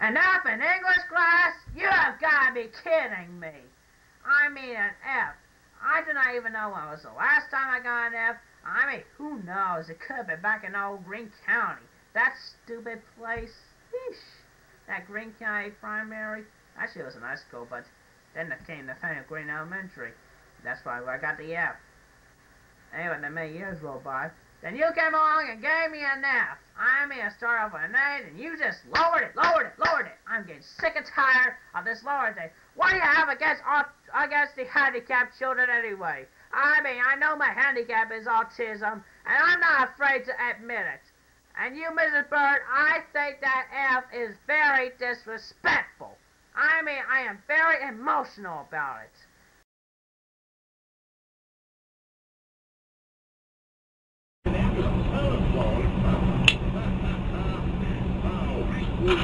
F in English class? You have got to be kidding me. I mean an F. I do not even know when was the last time I got an F. I mean, who knows? It could have been back in old Greene County. That stupid place. Eesh. That Greene County primary. Actually, it was a nice school, but then it came the Fanny Green Elementary. That's why I got the F. Anyway, then many years rolled by. Then you came along and gave me an F. I mean, I started off A, and you just lowered it, lowered it, lowered it. I'm getting sick and tired of this lower thing. What do you have against against the handicapped children anyway? I mean, I know my handicap is autism, and I'm not afraid to admit it. And you, Mrs. Bird, I think that F is very disrespectful. I mean, I am very emotional about it. And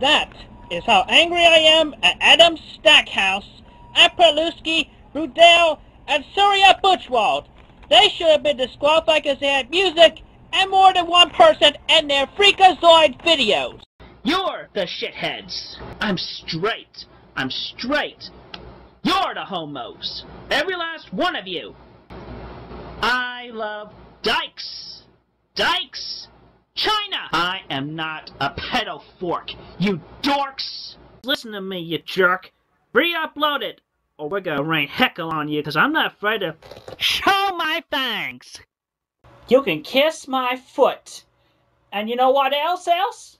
that is how angry I am at Adam Stackhouse, Apperlusky, Rudell, and Surya Butchwald. They should have been disqualified because they had music and more than one person in their Freakazoid videos. You're the shitheads. I'm straight. I'm straight. You're the homos. Every last one of you. I love dykes. Dykes. China! I am not a pedo fork, you dorks! Listen to me, you jerk. Re-upload it, or we're gonna rain heckle on you, because I'm not afraid to show my fangs! You can kiss my foot. And you know what else else?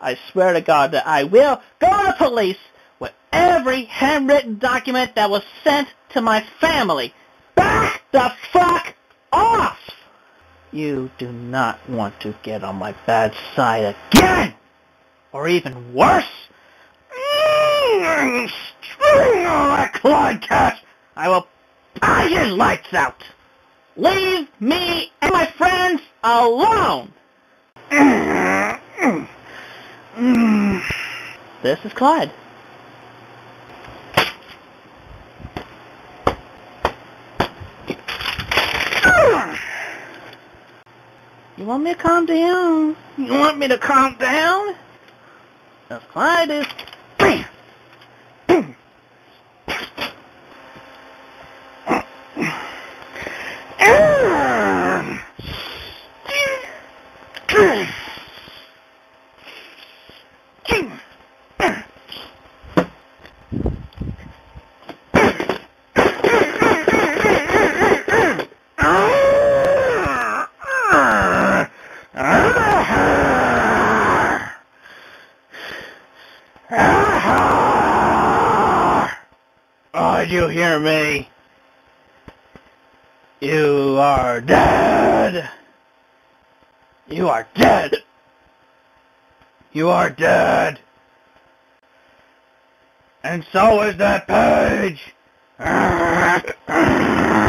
I swear to God that I will go to police with every handwritten document that was sent to my family. Back the fuck off! You do not want to get on my bad side again! Or even worse! Mm, All that Clyde cash! I will buy his lights out! Leave me and my friends alone! This is Clyde. You want me to calm down? You want me to calm down? As Clyde is... you hear me? You are dead. You are dead. You are dead. And so is that page.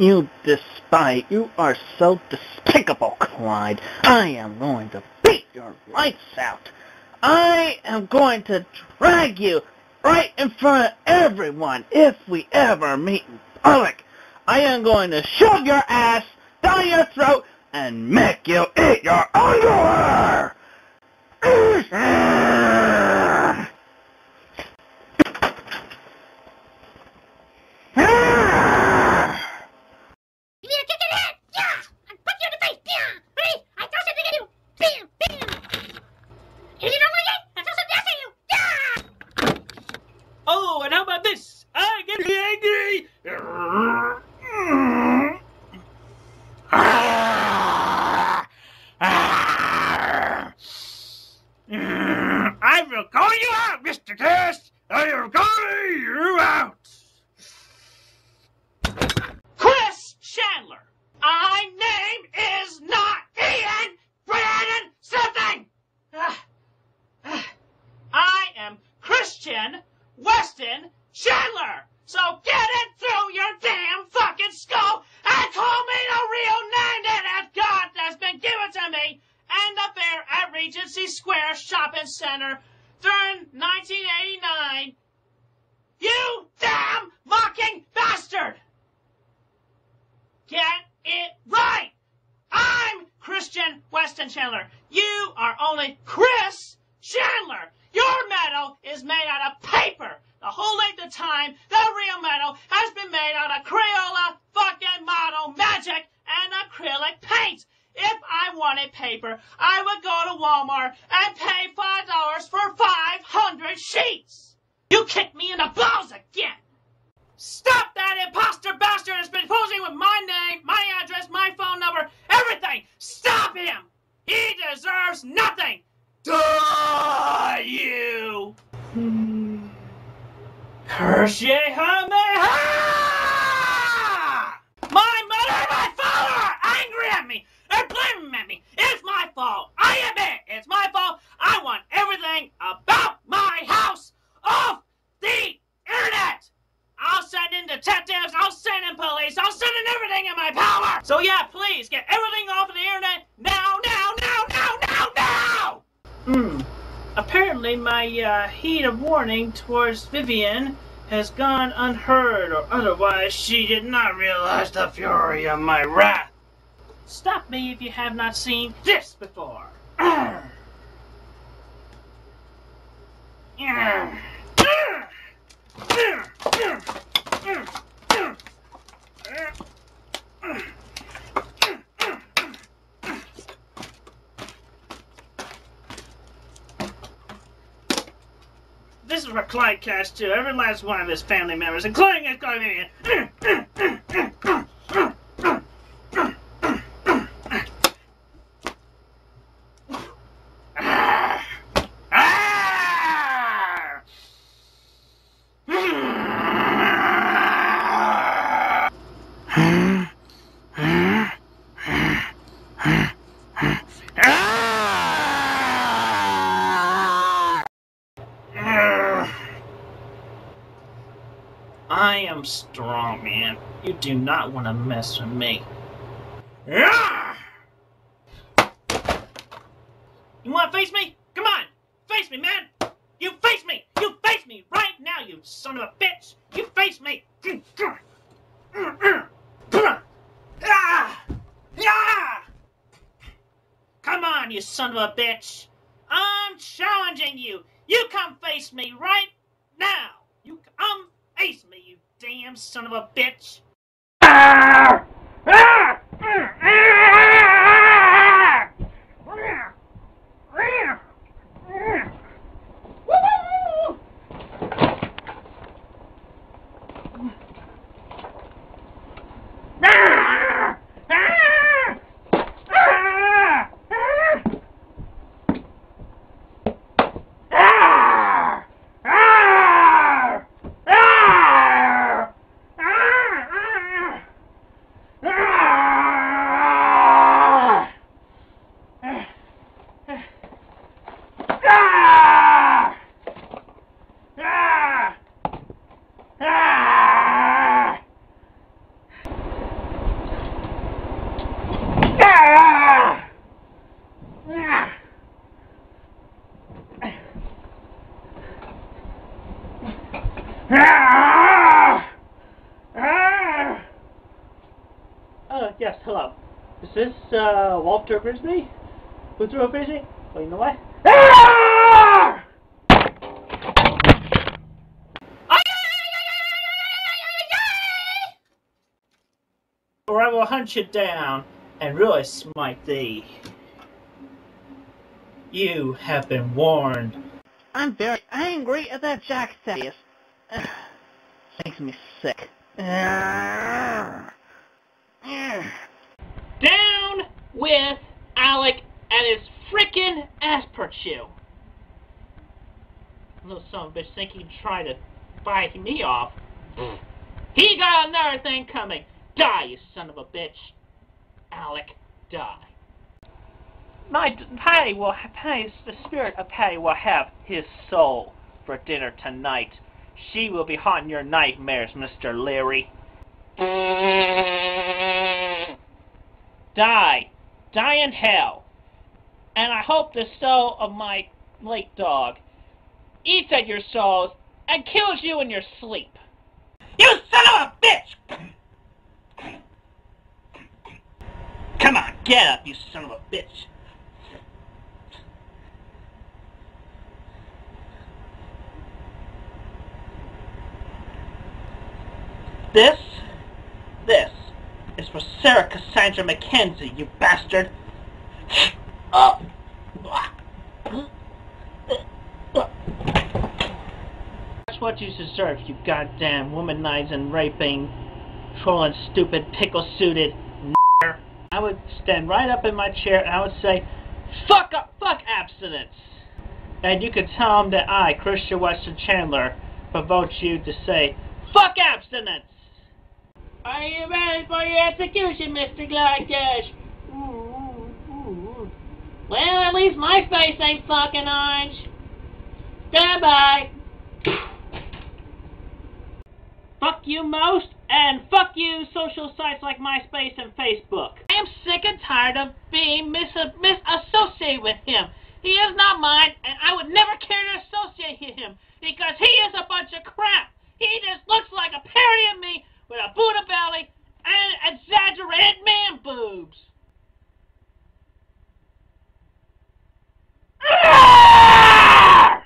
You despite, you are so despicable, Clyde. I am going to beat your lights out. I am going to drag you right in front of everyone if we ever meet in public. I am going to shove your ass down your throat and make you eat your underwear. Center during 1989. You damn fucking bastard! Get it right! I'm Christian Weston Chandler. You are only Chris Chandler. Your medal is made out of paper. The whole length of time, the real medal has been made out of Crayola fucking model magic and acrylic paint. Wanted paper, I would go to Walmart and pay five dollars for five hundred sheets. You kicked me in the balls again. Stop that imposter bastard has been posing with my name, my address, my phone number, everything. Stop him. He deserves nothing. Die, you. Hmm. Kamehameha! My mother and my father are angry at me. They're blaming me. It's my fault. I admit it's my fault. I want everything about my house off the internet. I'll send in detectives. I'll send in police. I'll send in everything in my power. So yeah, please get everything off of the internet now, now, now, now, now, now. Hmm. Apparently, my uh, heat of warning towards Vivian has gone unheard, or otherwise she did not realize the fury of my wrath. Stop me if you have not seen this before. This is for Clyde Cash too. Every last one of his family members, including his guardian. Strong, man. You do not want to mess with me. You want to face me? Come on! Face me, man! You face me! You face me right now, you son of a bitch! You face me! Ah! Ah! Come on, you son of a bitch! I'm challenging you! You come face me right now! You come face me, you damn son of a bitch! Uh, uh, Walter Frisbee? Who threw a frisbee? Oh, you know what? Or I will hunt you down and really smite thee. You have been warned. I'm very angry at that Jack Thaddeus. Makes me sick. Ugh. Ugh. With Alec and his frickin' Asperchu. Little son of a bitch think he try to bite me off. he got another thing coming. Die, you son of a bitch. Alec, die. My Patty will Patty, the spirit of Patty will have his soul for dinner tonight. She will be haunting your nightmares, Mr. Leary. Die die in hell. And I hope the soul of my late dog eats at your souls and kills you in your sleep. You son of a bitch! Come on, get up, you son of a bitch! This, this, is for Sarah Cassandra Mackenzie, you bastard. That's what you deserve, you goddamn womanizing, raping, trolling, stupid, pickle-suited I would stand right up in my chair and I would say, fuck up, fuck abstinence. And you could tell him that I, Christian Weston Chandler, provoke you to say, fuck abstinence. Are you ready for your execution, Mr. Gladiator? Well, at least my face ain't fucking orange. Goodbye. Fuck you most, and fuck you social sites like MySpace and Facebook. I am sick and tired of being mis misassociated with him. He is not mine, and I would never care to associate with him, because he is a bunch of crap. He just looks like a parody of me with a Buddha belly and exaggerated man boobs. Ah!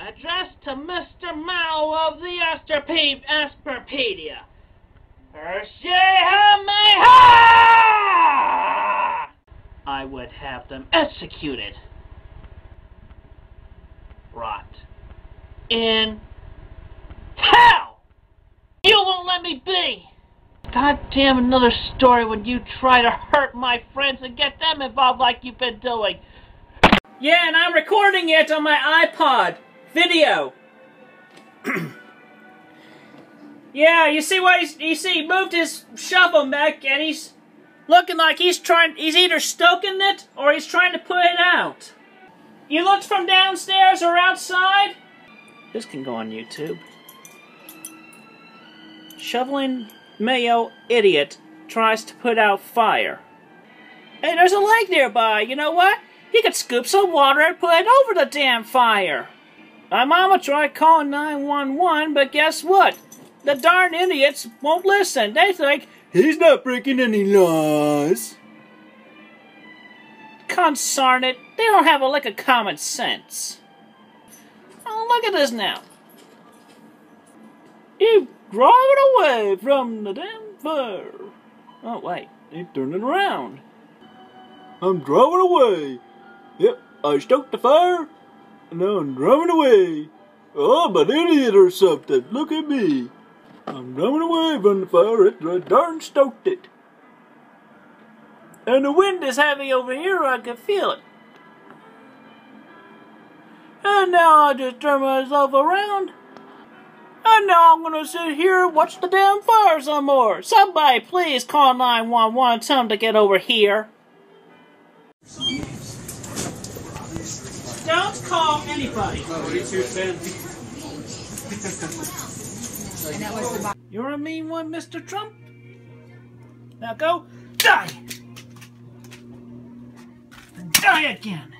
Addressed to Mr. Mao of the Asperpe- Asperpedia. I would have them executed. Rot. In hell! You won't let me be! God damn another story when you try to hurt my friends and get them involved like you've been doing. Yeah, and I'm recording it on my iPod. Video. yeah, you see what he's, you see, he moved his shovel back and he's looking like he's trying, he's either stoking it or he's trying to put it out. You looked from downstairs or outside? This can go on YouTube. Shoveling Mayo idiot tries to put out fire. Hey, there's a lake nearby. You know what? He could scoop some water and put it over the damn fire. My mama tried calling 911, but guess what? The darn idiots won't listen. They think he's not breaking any laws. Consarn it, they don't have a lick of common sense. Oh, look at this now. You driving away from the damn fire. Oh, wait, he's turning around. I'm driving away. Yep, I stoked the fire, and now I'm driving away. Oh, I'm an idiot or something. Look at me. I'm driving away from the fire. It I darn stoked it. And the wind is heavy over here. I can feel it. And now I just turn myself around. And now I'm gonna sit here and watch the damn fire some more. Somebody please call 911 tell them to get over here. Don't call anybody. Oh, You're a mean one, Mr. Trump. Now go die. And die again.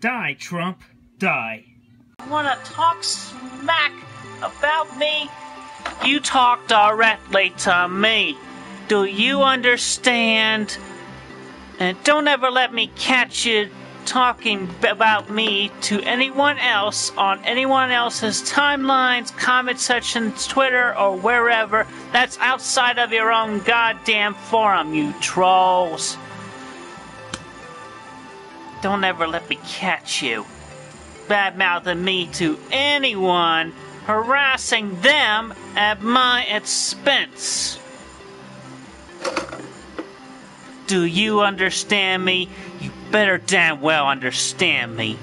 Die, Trump. Die. Want to talk smack about me? You talk directly to me. Do you understand? And don't ever let me catch you talking about me to anyone else on anyone else's timelines, comment sections, Twitter, or wherever. That's outside of your own goddamn forum, you trolls. Don't ever let me catch you bad mouthing me to anyone, harassing them at my expense. Do you understand me? You better damn well understand me.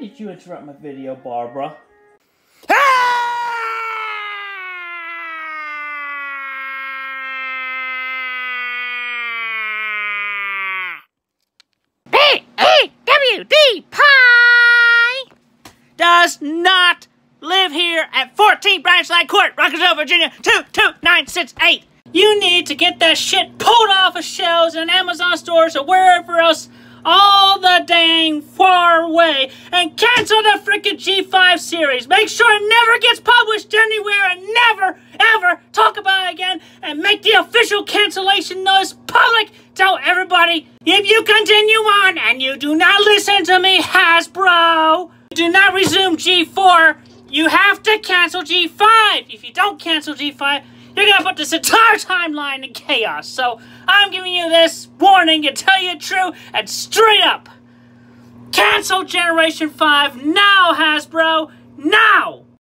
Did you interrupt my video, Barbara? B E W D pie. Does not live here at 14 Branchline Court, Ruckersville, Virginia 22968. You need to get that shit pulled off of shelves in Amazon stores or wherever else all the dang far away and cancel the frickin' G5 series. Make sure it never gets published anywhere and never, ever talk about it again and make the official cancellation notice public. Tell everybody if you continue on and you do not listen to me, Hasbro, do not resume G4, you have to cancel G5. If you don't cancel G5, you're gonna put this entire timeline in chaos. So I'm giving you this warning to tell you truth and straight up. Cancel Generation 5 now, Hasbro! Now!